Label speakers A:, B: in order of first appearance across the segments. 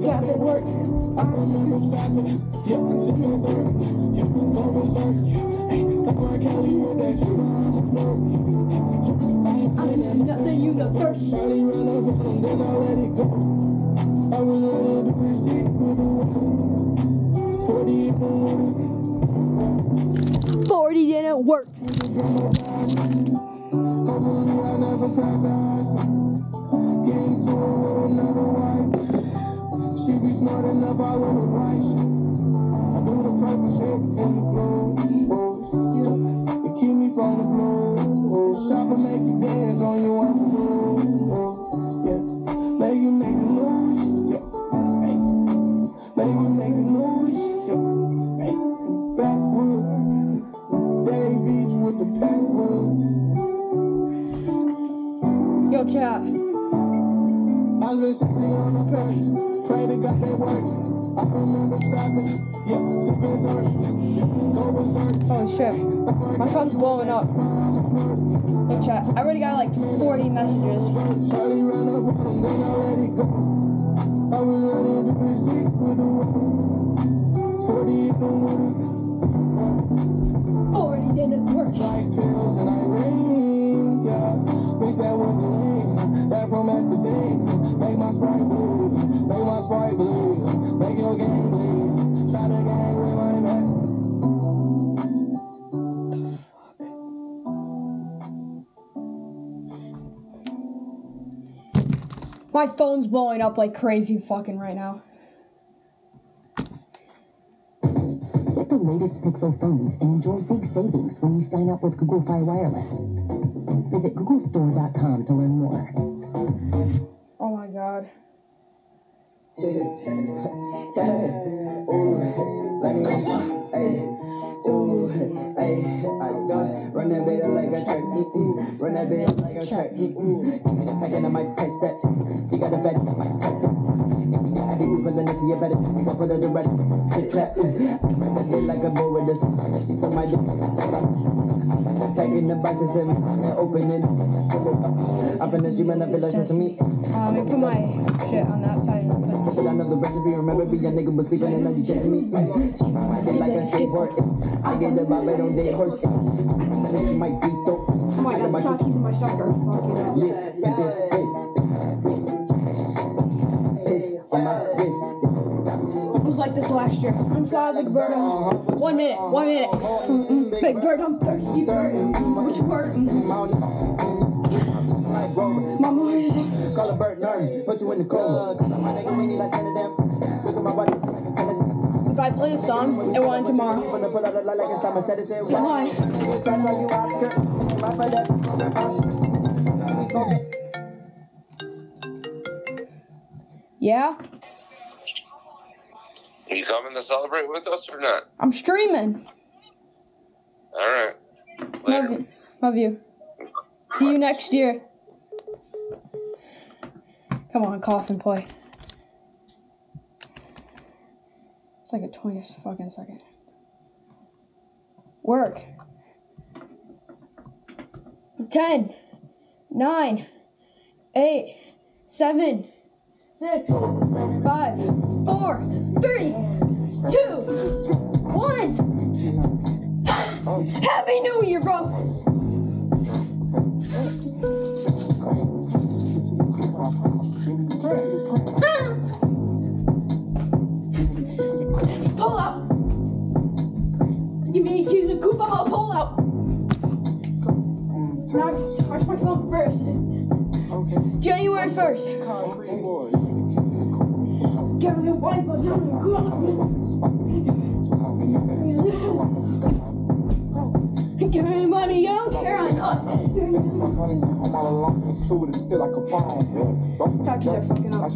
A: got that work.
B: I yeah, syrup, yeah, go berserk, hey, like R. Kelly with that shit on the. I ain't
A: I
B: playing
A: know nothing, you know thirst.
B: Charlie ran up on him, then I let it go. I was running the receipt with the one. 40 in the morning.
A: 40 didn't work.
B: Hopefully I never crack the ice. Get into it with smart enough, I would have right. I do the purple shit in the blue. You keep me from the blue. Shop and make you dance on your own too. Yeah, make you make the news. Yeah, hey. make you make the news. Yeah, hey. Backwood. Beach with the backwood.
A: Yo, chat.
B: Was sitting on the couch, pray to God they work. I remember shopping, yeah, sipping syrup, yeah, go berserk.
A: Holy shit. My phone's blowing up. Yo, chat. I already got like 40 messages.
B: Charlie ran up My
A: phone's blowing up like crazy fucking right now.
C: Get the latest Pixel phones and enjoy big savings when you sign up with Google Fi Wireless. Visit googlestore.com to learn more.
A: Oh my god.
D: Run that bit like a track, ooh. Run that bit like a track, ooh. Pack and I might that. She got a fat, I might that. You better. Put it in red. Hit that, that bit like a bow with this. She told my dick. Pack in the box and send me. Open it. I'm finna stream and I feel like sesame.
A: Um, let me put my shit on that side.
D: But I know the recipe, remember be a nigga was sleeping and now you chasing me. She ride it like a skateboard. I get the vibe, I don't date horse. This might be dope.
A: Oh my god, stop using my sucker. Fuck it up.
D: Yeah, and
A: was like this last year. I'm fly like bird. One minute, one minute. Mm-mm. Big bird, I'm thirsty bird. Which word?
D: Like Rover.
A: Mama, what is it?
D: Call a bird nerd, put you in the coma. My nigga really like ten of them. Look at my body like a tennis.
A: If I play a song, it end tomorrow.
D: Finna pull out a lot like it's time I said it's in.
A: See why?
D: It's time you Oscar. My friend that's my posture. We smoking.
A: Yeah?
E: Coming to celebrate with us or not?
A: I'm streaming.
E: All right.
A: Love you. Love you. See you next year. Come on, cough and play. It's like a 20 fucking second. Work. 10, 9, 8, 7, 6, 5, 4, 3, 2, 1. Happy New Year, bro! Pull out! Give me keys and Koopa, I'll pull out! Now, charge my phone first. January 1st. Give me a white but tell me Give me money, I don't care, I know. Touches are fucking up.
B: I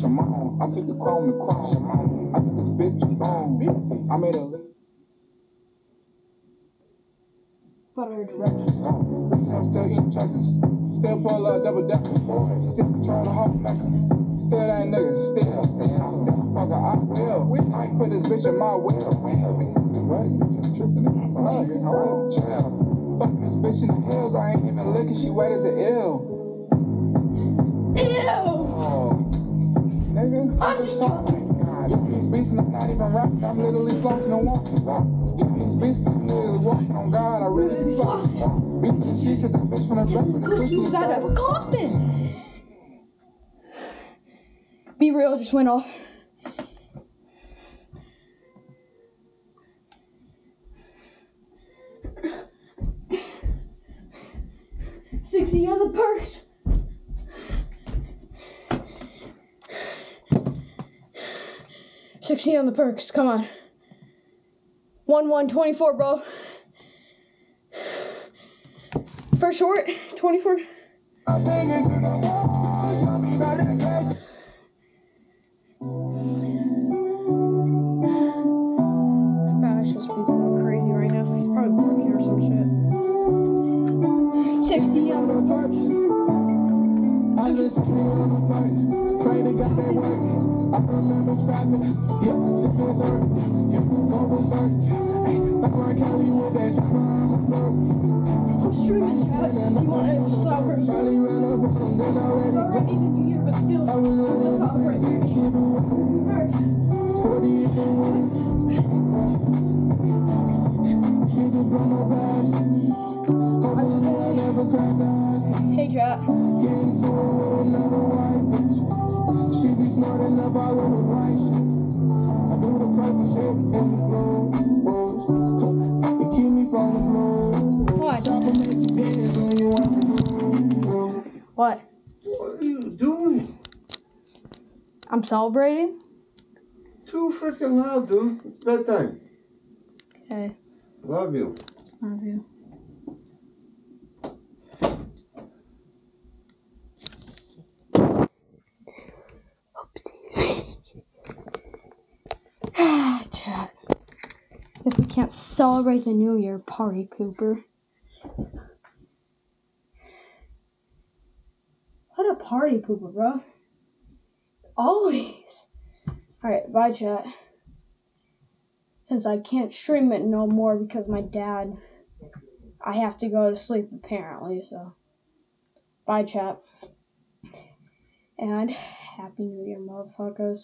B: took the chrome to chrome. I took this bitch to bone. I made a lick.
A: Buttered.
B: Still eating checkers. Still pull up double decker. Still control the whole mecca. Still that nigga. Still, still, still fucker. I will. I put this bitch in my will. What? You tripping? Fuck. Chill. Fuck this bitch in the hills. I ain't even looking. She wet as an ill.
A: Ew!
B: Oh. Nigga, I'm just talking. God beastin', I'm not even rapping. I'm literally flossing and walking. Getting these beasts, I'm literally walking on God. I really be flossing. Beating she said that bitch from the back with the
A: Pussy
B: pussy
A: out of a coffin. Be real just went off. Sixty on the purse. Sixty on the perks. Come on. One one twenty four, bro. First short, twenty four. Gosh, just be crazy right now. He's probably working or some shit. 60 on the perks.
B: I listen to it on the. Pray to God they work. I remember trapping. Yeah, sick as earth. Yeah, go berserk. Hey, like R. Kelly with that shit. I'm a flirt.
A: I'm streaming chat. You want to celebrate?
B: Probably ran up on them, then I
A: It's
B: already
A: already the new year, but still, it's a celebrate. First,
B: 40 in the morning. Niggas run no. Hopefully I never crash ass.
A: Hey chat.
B: Get into it with another white bitch. She be smart enough, I with the right shit. I do the purple shit in the blue. It keep me from the blue.
A: What?
B: Drop 'em in the bins when you want to.
A: What?
F: What are you doing?
A: I'm celebrating?
F: Too freaking loud, dude. It's bedtime.
A: Okay.
F: Love you.
A: Love you. If we can't celebrate the New Year party pooper. What a party pooper, bro. Always. Alright, bye, chat since I can't stream it no more because my dad, I have to go to sleep apparently. So, bye, chat, and happy New Year, motherfuckers.